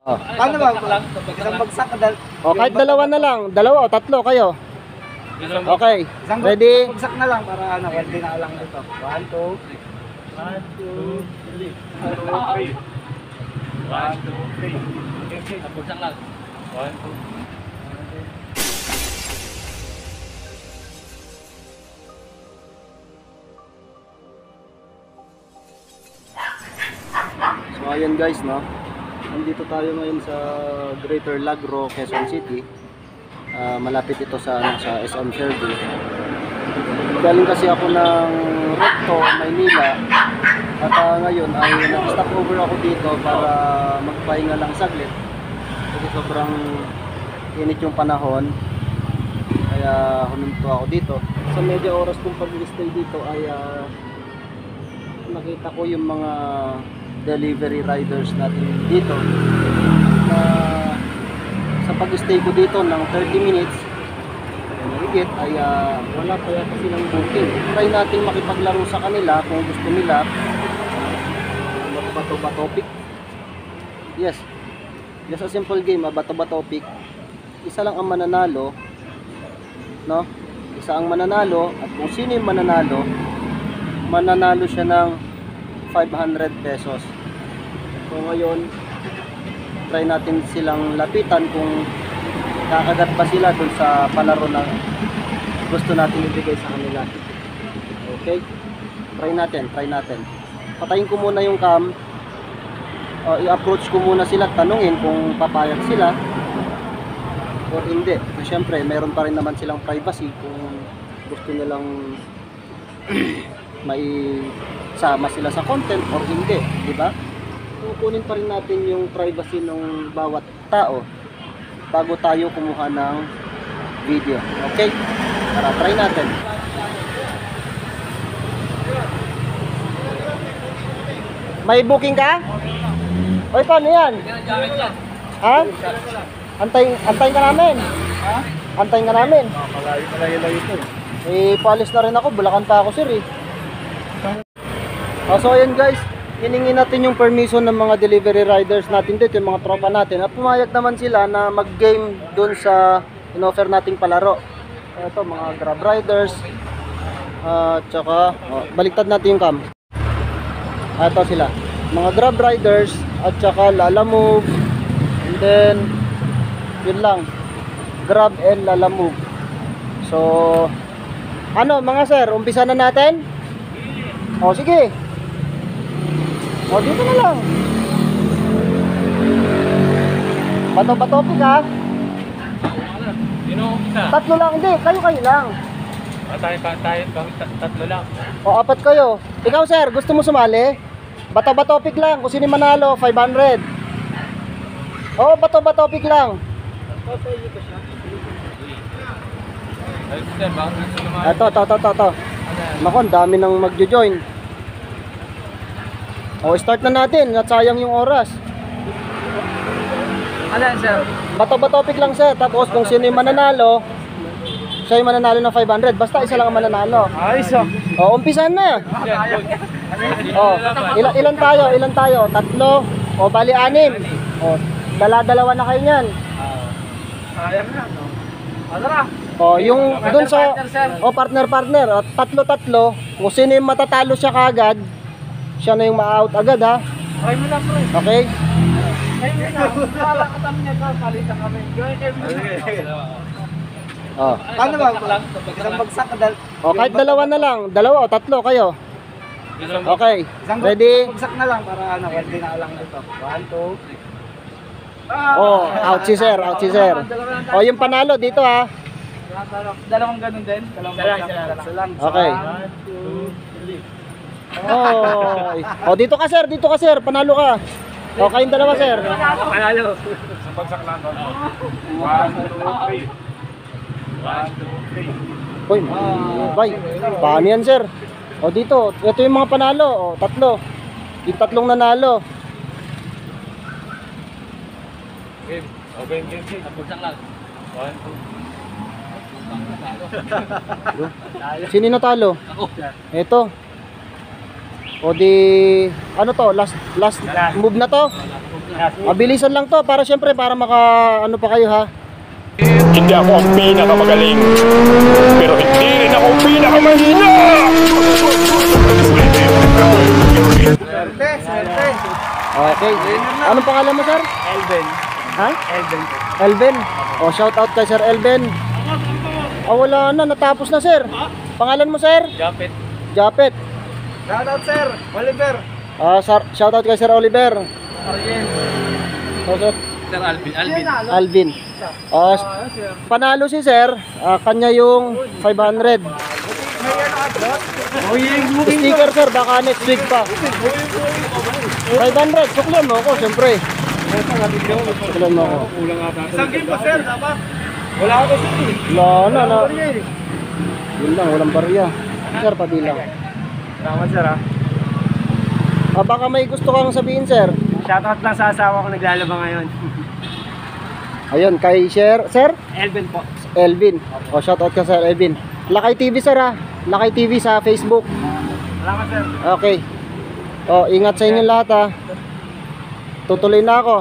Oh. Paano ba? Isang bagsak na dal. O kahit dalawa na lang, dalawa o tatlo kayo. Okay, Isang ready? bagsak na lang para ano, konti na lang dito. One, two. One, two, three. One, two, three. One, two, three. Bagsak lang. One, two. So ayan guys, no. Nandito tayo ngayon sa Greater Lagro, Quezon City. Ah, malapit ito sa ano, sa SM Fairview. Galing kasi ako ng Recto, Maynila. At ah, ngayon ay nag-stop over ako dito para magpahinga lang saglit. Kasi sobrang init yung panahon. Kaya huminto ako dito. Sa medya oras kong pag-stay dito ay ah, nakita ko yung mga delivery riders natin dito. Na sa pag-stay ko dito ng 30 minutes higit ay ah, wala pa yata silang booking. Try natin makipaglaro sa kanila kung gusto nila. Bato ba topic? Yes. Just a simple game ah, bato ba topic? Isa lang ang mananalo no? Isa ang mananalo at kung sino yung mananalo mananalo siya ng 500 pesos. So ngayon, try natin silang lapitan kung kakagat pa sila dun sa palaro na gusto natin ibigay sa kanila. Okay? Try natin, try natin. Patayin ko muna yung cam. Uh, i-approach ko muna sila, tanungin kung papayag sila or hindi. So, syempre, meron pa rin naman silang privacy kung gusto nilang may sama sila sa content or hindi, di ba? Kukunin pa rin natin yung privacy ng bawat tao bago tayo kumuha ng video. Okay? Tara, try natin. May booking ka? Oy, paano yan? Ha? Antayin, antayin ka namin. Ha? Antayin ka namin. Malayo, malayo lang ito. Eh, paalis na rin ako. Bulacan pa ako, sir, eh. Oh, so, ayan, guys. Hiningi natin yung permission ng mga delivery riders natin dito, yung mga tropa natin. At pumayag naman sila na mag-game dun sa in-offer nating palaro. Ito, mga grab riders. At tsaka, oh, baliktad natin yung cam. Ito sila. Mga grab riders at tsaka Lala Move. And then, yun lang. Grab and Lala Move. So, ano mga sir, umpisa na natin? O sige. O dito na lang. Bato-bato ka. Sino isa? Tatlo lang, hindi. Kayo-kayo lang. Ah, tayo, tayo, tayo, tat- tatlo lang. O apat kayo. Ikaw sir, gusto mo sumali? Bato-bato pick lang. Kung sino manalo, 500. O, bato-bato pick lang. Ay, sir, bakit gusto naman? Ito, ito, ito, ito, ito. Nako, ang dami nang magjo-join. O, start na natin. At sayang yung oras. Ano yan, sir? Bato-bato pick lang sir. Tapos kung sino yung mananalo, siya yung mananalo ng 500. Basta isa lang ang mananalo. Ayos ah. O, umpisan na. O, ilan, ilan tayo? Ilan tayo? Tatlo? O, bali anim. O, dala-dalawa na kayo niyan. Sayang na, no? Ano na? O, yung dun sa... Partner, sir. O, partner-partner. O, tatlo-tatlo. Kung sino yung matatalo siya kagad, siya na yung ma-out agad ha. Try mo lang, pre. Okay? Try mo lang. Wala ka kami niya, sir. Palitan kami. Gawin kayo mo. O. Paano ba? Isang bagsak na dal. O, kahit dalawa na lang. Dalawa o tatlo kayo. Okay. Isang Ready? bagsak na lang para ano, konti na lang dito. One, two. Oh, out si sir, out si sir. O, yung panalo dito ha. Dalawang ganun din. Dalawang bagsak. Okay. One, two, three. Oh. O, dito ka sir, dito ka sir. Panalo ka. O, kayong dalawa sir. Panalo. Isang bagsak lang. One, two, three. One, two, three. Uy, bay. Paano yan sir? O, dito. Ito yung mga panalo. O, tatlo. Yung tatlong nanalo. Game. Okay, game, game. Isang bagsak lang. One, two. Sino yung natalo? Ako. Ito. O di ano to? Last last move na to? Mabilisan lang to para syempre para maka ano pa kayo ha. Hindi ako ang pinakamagaling. Pero hindi rin ako pinakamahina! Swerte, swerte. Okay. Anong pangalan mo sir? Elben. Ha? Elben po. Elben. Oh, shout out kay Sir Elben. Ah, wala na, natapos na sir. Pangalan mo sir? Japet. Japet. Shout out, sir. Oliver. Ah, sir, shout out kay Sir Oliver. Ariel. Oh, sir. Sir Alvin. Alvin. Alvin. Ah, s- panalo si sir. Ah, kanya yung 500. May ano ka, boss? Uy, Sticker sir, baka next week pa. 500, suklan mo ako, siyempre. Suklan mo ako. Isang game pa, sir. Dapat. Wala ako sir. Wala na, na. Yun lang, walang barya. Sir, pabilang. Salamat, sir, ha. Ah, baka may gusto kang sabihin, sir. Shoutout lang sa asawa ko naglalaba ngayon. Ayun, kay Sir, Sir Elben po. Elvin. O, shout out ka Sir Elvin. Lakay TV, sir, ha. Lakay TV sa Facebook. Salamat, sir. Okay. O, ingat sa inyo lahat, ha. Tutuloy na ako.